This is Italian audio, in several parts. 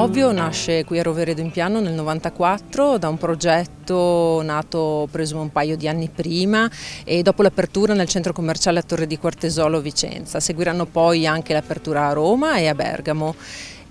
Ovvio nasce qui a Roveredo in Piano nel 94 da un progetto nato presumo un paio di anni prima e dopo l'apertura nel centro commerciale a Torre di Quartesolo Vicenza. Seguiranno poi anche l'apertura a Roma e a Bergamo.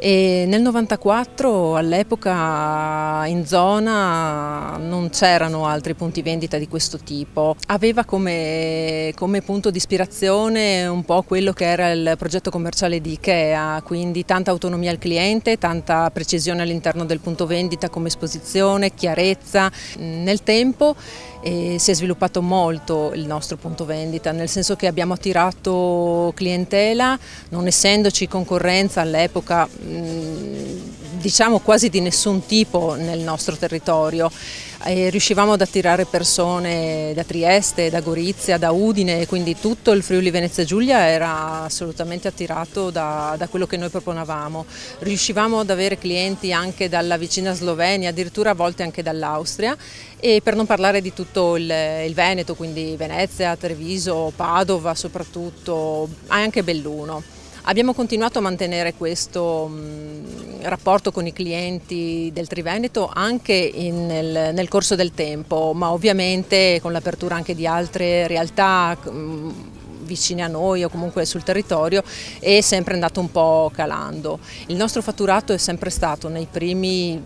E nel 94 all'epoca in zona non c'erano altri punti vendita di questo tipo. Aveva come, come, punto di ispirazione un po' quello che era il progetto commerciale di Ikea, quindi tanta autonomia al cliente, tanta precisione all'interno del punto vendita come esposizione, chiarezza. Nel tempo e si è sviluppato molto il nostro punto vendita, nel senso che abbiamo attirato clientela, non essendoci concorrenza all'epoca diciamo quasi di nessun tipo nel nostro territorio. E riuscivamo ad attirare persone da Trieste, da Gorizia, da Udine, quindi tutto il Friuli Venezia Giulia era assolutamente attirato da, da, quello che noi proponevamo. Riuscivamo ad avere clienti anche dalla vicina Slovenia, addirittura a volte anche dall'Austria e per non parlare di tutto il, il Veneto, quindi Venezia, Treviso, Padova soprattutto, anche Belluno. Abbiamo continuato a mantenere questo mh, rapporto con i clienti del Triveneto anche in, nel, nel, corso del tempo, ma ovviamente con l'apertura anche di altre realtà mh, vicine a noi o comunque sul territorio è sempre andato un po' calando. Il nostro fatturato è sempre stato nei primi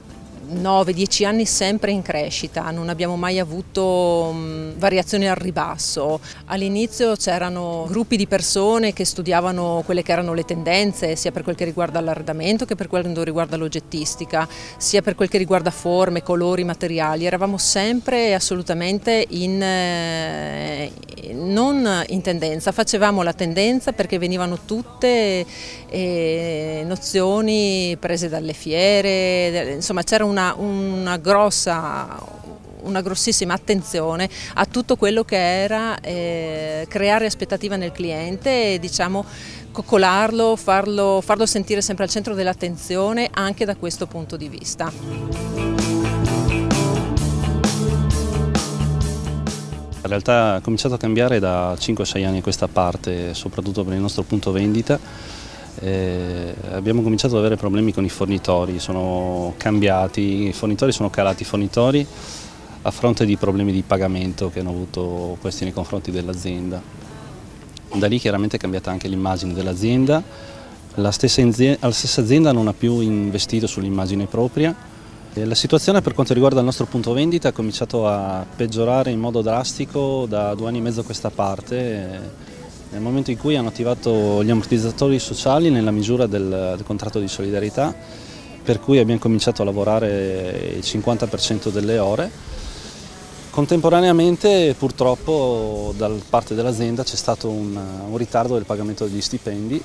9-10 anni sempre in crescita, non abbiamo mai avuto mh, variazioni al ribasso. All'inizio c'erano gruppi di persone che studiavano quelle che erano le tendenze, sia per quel che riguarda l'arredamento che per quanto riguarda l'oggettistica, sia per quel che riguarda forme, colori, materiali. Eravamo sempre assolutamente in, eh, non in tendenza, facevamo la tendenza perché venivano tutte eh, nozioni prese dalle fiere, insomma c'era una, una grossa una grossissima attenzione a tutto quello che era eh, creare aspettativa nel cliente e diciamo coccolarlo, farlo, farlo sentire sempre al centro dell'attenzione anche da questo punto di vista. In realtà ha cominciato a cambiare da 5-6 anni a questa parte, soprattutto per il nostro punto vendita. Eh, abbiamo cominciato ad avere problemi con i fornitori, sono cambiati, i fornitori sono calati i fornitori a fronte di problemi di pagamento che hanno avuto questi nei confronti dell'azienda. Da lì chiaramente è cambiata anche l'immagine dell'azienda, la stessa azienda non ha più investito sull'immagine propria. La situazione per quanto riguarda il nostro punto vendita ha cominciato a peggiorare in modo drastico da due anni e mezzo a questa parte, nel momento in cui hanno attivato gli ammortizzatori sociali nella misura del, del contratto di solidarietà, per cui abbiamo cominciato a lavorare il 50% delle ore. Contemporaneamente purtroppo da parte dell'azienda c'è stato un, un ritardo del pagamento degli stipendi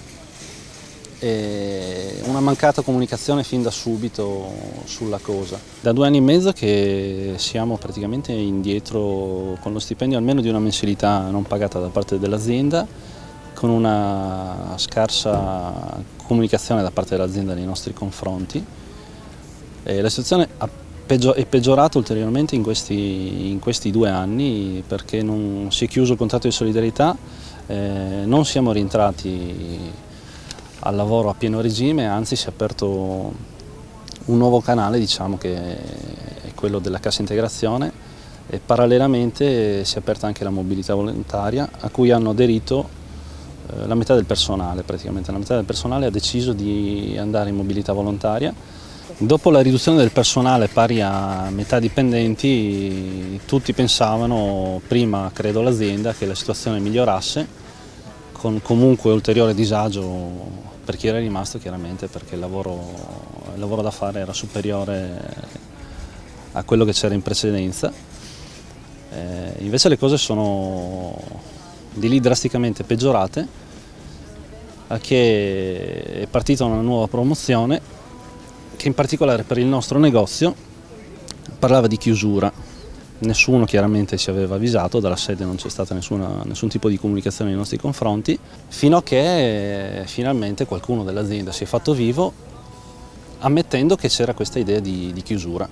e una mancata comunicazione fin da subito sulla cosa. Da due anni e mezzo che siamo praticamente indietro con lo stipendio almeno di una mensilità non pagata da parte dell'azienda, con una scarsa comunicazione da parte dell'azienda nei nostri confronti. E la situazione è peggiorata ulteriormente in questi, in questi, due anni perché non si è chiuso il contratto di solidarietà, eh, non siamo rientrati al lavoro a pieno regime, anzi si è aperto un nuovo canale diciamo, che è quello della cassa integrazione e parallelamente si è aperta anche la mobilità volontaria a cui hanno aderito eh, la metà del personale, praticamente la metà del personale ha deciso di andare in mobilità volontaria. Dopo la riduzione del personale pari a metà dipendenti tutti pensavano, prima credo l'azienda, che la situazione migliorasse con comunque ulteriore disagio per chi era rimasto chiaramente perché il lavoro, il lavoro da fare era superiore a quello che c'era in precedenza. Eh, invece le cose sono di lì drasticamente peggiorate, a che è partita una nuova promozione che in particolare per il nostro negozio parlava di chiusura Nessuno chiaramente ci aveva avvisato, dalla sede non c'è stato nessun tipo di comunicazione nei nostri confronti, fino a che finalmente qualcuno dell'azienda si è fatto vivo ammettendo che c'era questa idea di, di, chiusura.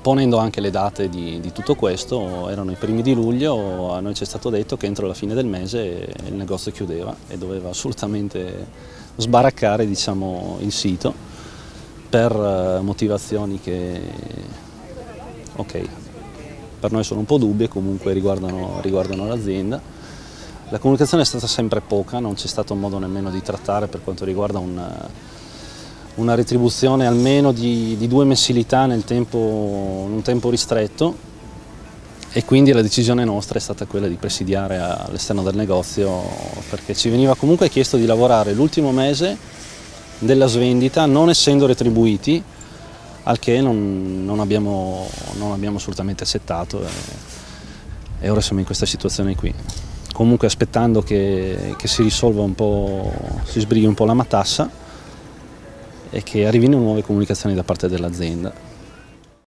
Ponendo anche le date di, di, tutto questo, erano i primi di luglio, a noi ci è stato detto che entro la fine del mese il negozio chiudeva e doveva assolutamente sbaraccare diciamo, il sito per eh, motivazioni che, ok, per noi sono un po' dubbie, comunque riguardano, riguardano l'azienda. La comunicazione è stata sempre poca, non c'è stato modo nemmeno di trattare per quanto riguarda una, una retribuzione almeno di, di due mensilità tempo, in un tempo ristretto e quindi la decisione nostra è stata quella di presidiare all'esterno del negozio perché ci veniva comunque chiesto di lavorare l'ultimo mese della svendita non essendo retribuiti al che non, non, abbiamo, non abbiamo, assolutamente accettato e, e, ora siamo in questa situazione qui. Comunque aspettando che, che si risolva un po', si sbrighi un po' la matassa e che arrivino nuove comunicazioni da parte dell'azienda.